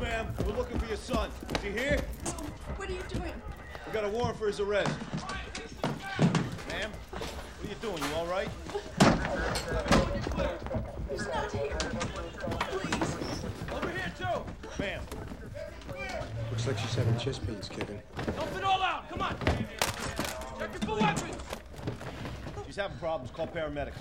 Ma'am, we're looking for your son. Is he here? What are you doing? We got a warrant for his arrest. Ma'am, what are you doing? You all right? He's not here. Please. Over here, too. Ma'am. Looks like she's having chest pains, Kevin. Dump it all out. Come on. Check your full weapons. She's having problems. Call paramedics.